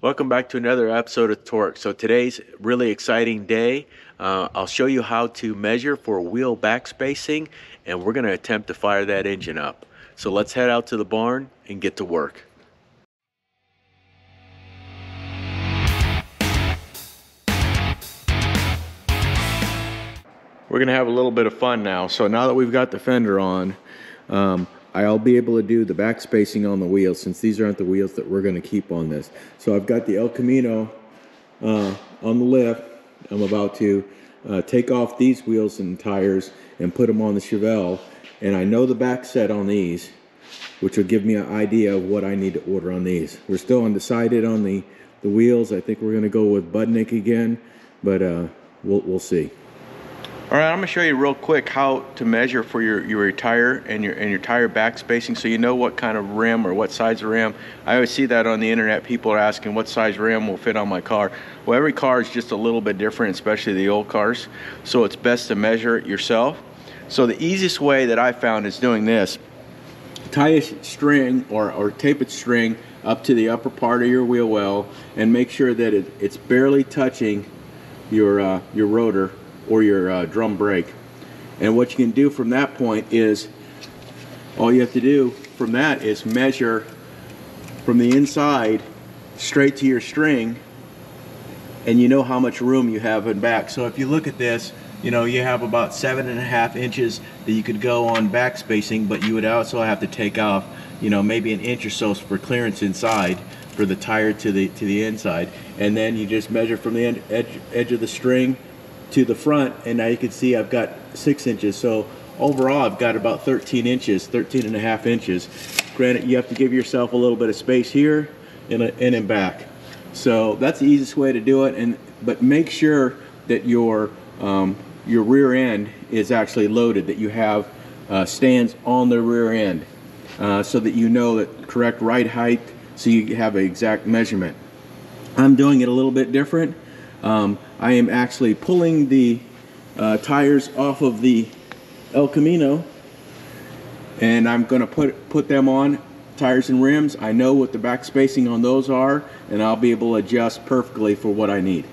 Welcome back to another episode of Torqued. So today's really exciting day. Uh, I'll show you how to measure for wheel back spacing and we're going to attempt to fire that engine up. So let's head out to the barn and get to work. We're going to have a little bit of fun now. So now that we've got the fender on, um, I'll be able to do the back spacing on the wheels since these aren't the wheels that we're going to keep on this. So I've got the El Camino uh, on the lift. I'm about to uh, take off these wheels and tires and put them on the Chevelle. And I know the back set on these, which will give me an idea of what I need to order on these. We're still undecided on the, the wheels. I think we're going to go with Budnik again, but uh, we'll, we'll see. All right, I'm gonna show you real quick how to measure for your, your tire and your and your tire back spacing so you know what kind of rim or what size of rim. I always see that on the internet. People are asking what size rim will fit on my car. Well, every car is just a little bit different, especially the old cars. So it's best to measure it yourself. So the easiest way that I found is doing this. Tie a string or, or tape a string up to the upper part of your wheel well and make sure that it, it's barely touching your, uh, your rotor or your uh, drum brake. And what you can do from that point is, all you have to do from that is measure from the inside straight to your string and you know how much room you have in back. So if you look at this, you know, you have about seven and a half inches that you could go on back spacing, but you would also have to take off, you know, maybe an inch or so for clearance inside for the tire to the to the inside. And then you just measure from the end, edge, edge of the string to the front and now you can see I've got six inches. So overall I've got about 13 inches 13 and a half inches. Granted you have to give yourself a little bit of space here and in and back. So that's the easiest way to do it and but make sure that your um, your rear end is actually loaded that you have uh, stands on the rear end uh, so that you know that correct ride height so you have an exact measurement. I'm doing it a little bit different. Um, I am actually pulling the uh, tires off of the El Camino and I'm to put put them on tires and rims. I know what the back spacing on those are and I'll be able to adjust perfectly for what I need.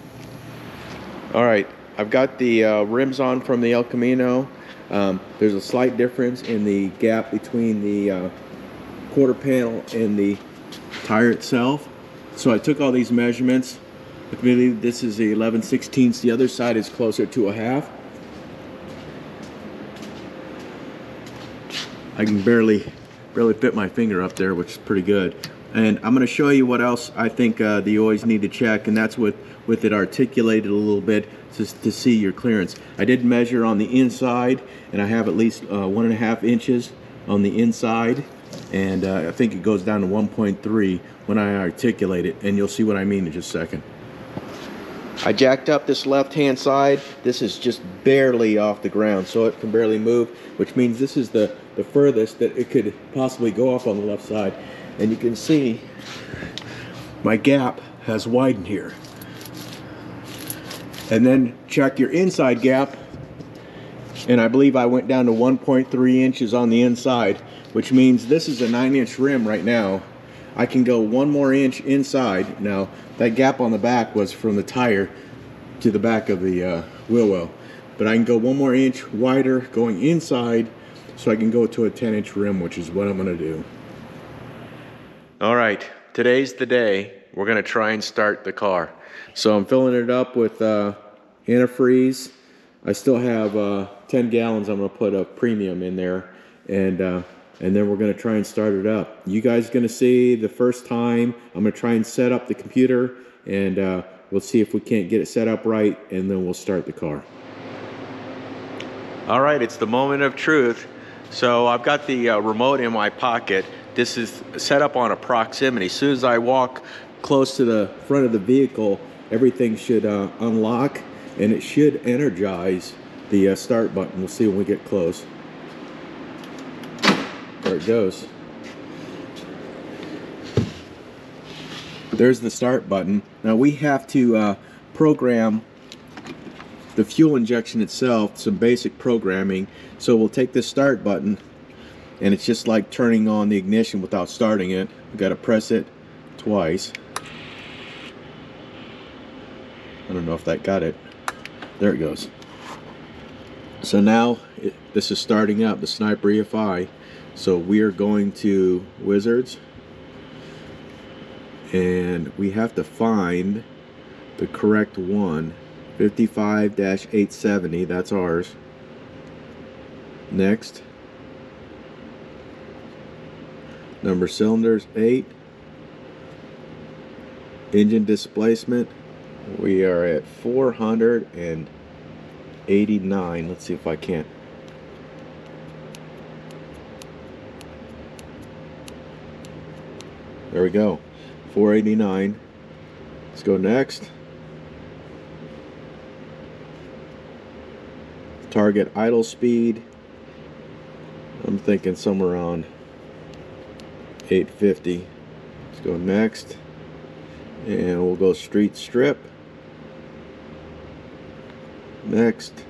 All right, I've got the uh, rims on from the El Camino. Um, there's a slight difference in the gap between the uh, quarter panel and the tire itself. So I took all these measurements I believe this is the 11 16ths. The other side is closer to a half. I can barely, barely fit my finger up there, which is pretty good. And I'm going to show you what else I think uh, the always need to check, and that's with, with it articulated a little bit to, to see your clearance. I did measure on the inside, and I have at least uh, one and a half inches on the inside, and uh, I think it goes down to 1.3 when I articulate it, and you'll see what I mean in just a second. I jacked up this left hand side. This is just barely off the ground, so it can barely move, which means this is the, the furthest that it could possibly go off on the left side. And you can see my gap has widened here. And then check your inside gap. And I believe I went down to 1.3 inches on the inside, which means this is a nine inch rim right now. I can go one more inch inside. Now, that gap on the back was from the tire to the back of the uh, wheel well. But I can go one more inch wider going inside so I can go to a 10 inch rim, which is what I'm gonna do. All right, today's the day. We're gonna try and start the car. So I'm filling it up with uh, antifreeze. I still have uh, 10 gallons I'm gonna put a premium in there and uh, and then we're going to try and start it up. You guys are going to see the first time. I'm going to try and set up the computer and uh, we'll see if we can't get it set up right and then we'll start the car. All right, it's the moment of truth. So I've got the uh, remote in my pocket. This is set up on a proximity. As soon as I walk close to the front of the vehicle, everything should uh, unlock and it should energize the uh, start button. We'll see when we get close. It goes. There's the start button. Now we have to uh, program the fuel injection itself, some basic programming. So we'll take this start button and it's just like turning on the ignition without starting it. We've got to press it twice. I don't know if that got it. There it goes. So now it, this is starting up the Sniper EFI. So we are going to Wizards. And we have to find the correct one. 55-870 that's ours. Next. Number cylinders 8 engine displacement we are at 489 let's see if I can't there we go. 489 let's go next. Target idle speed. I'm thinking somewhere around 850 let's go next. And we'll go street strip. Next.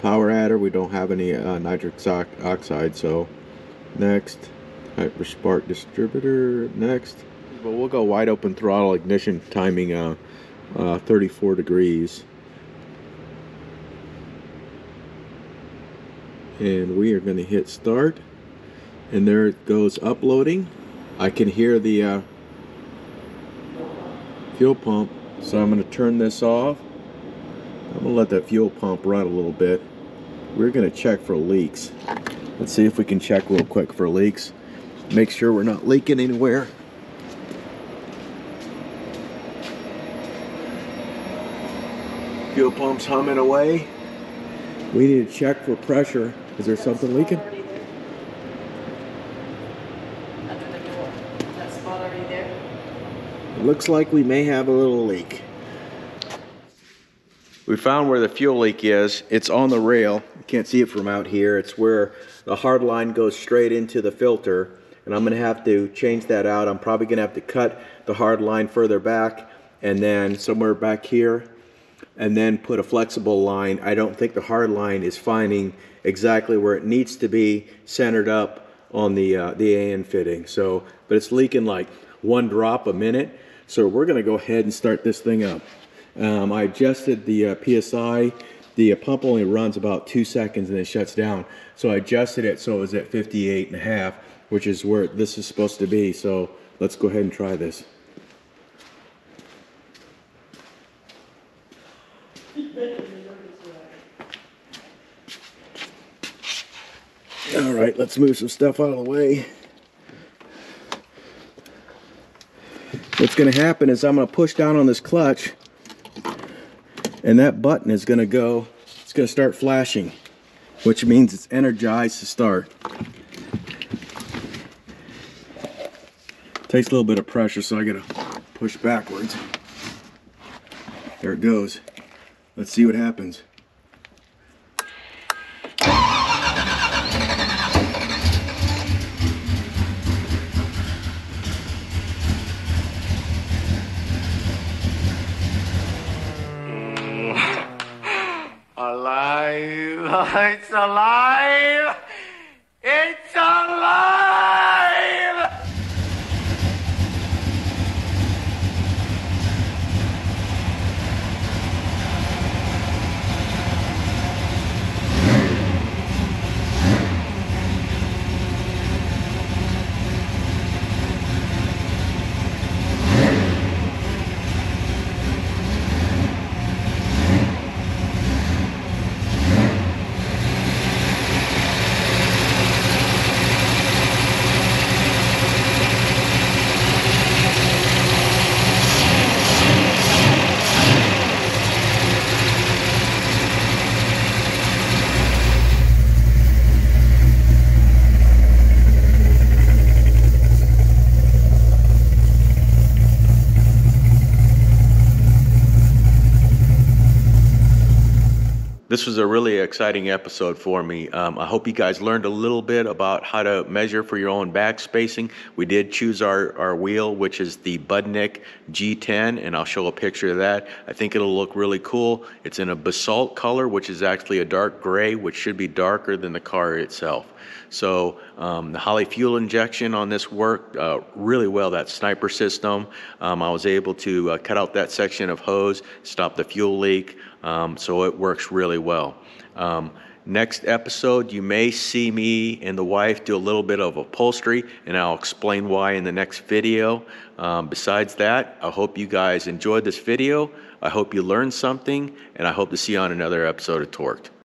Power adder. We don't have any uh, nitrous oxide so next Hyperspark distributor next. But we'll go wide open throttle ignition timing uh, uh, 34 degrees. And we are going to hit start. And there it goes uploading. I can hear the uh, fuel pump. So I'm going to turn this off. I'm going to let that fuel pump run a little bit. We're going to check for leaks. Let's see if we can check real quick for leaks make sure we're not leaking anywhere. Fuel pump's humming away. We need to check for pressure. Is there something leaking? Looks like we may have a little leak. We found where the fuel leak is. It's on the rail. You can't see it from out here. It's where the hard line goes straight into the filter and I'm going to have to change that out. I'm probably going to have to cut the hard line further back and then somewhere back here and then put a flexible line. I don't think the hard line is finding exactly where it needs to be centered up on the uh, the AN fitting. So, but it's leaking like one drop a minute. So we're going to go ahead and start this thing up. Um, I adjusted the uh, PSI. The uh, pump only runs about two seconds and it shuts down. So I adjusted it so it was at 58 and a half which is where this is supposed to be. So let's go ahead and try this. All right, let's move some stuff out of the way. What's going to happen is I'm going to push down on this clutch and that button is going to go, it's going to start flashing, which means it's energized to start. Takes a little bit of pressure, so I gotta push backwards. There it goes. Let's see what happens. This was a really exciting episode for me. Um, I hope you guys learned a little bit about how to measure for your own back spacing. We did choose our, our wheel, which is the Budnik G10, and I'll show a picture of that. I think it'll look really cool. It's in a basalt color, which is actually a dark gray, which should be darker than the car itself. So um, the Holley fuel injection on this worked uh, really well, that sniper system. Um, I was able to uh, cut out that section of hose, stop the fuel leak, um, so it works really well. Um, next episode, you may see me and the wife do a little bit of upholstery, and I'll explain why in the next video. Um, besides that, I hope you guys enjoyed this video. I hope you learned something, and I hope to see you on another episode of Torqued.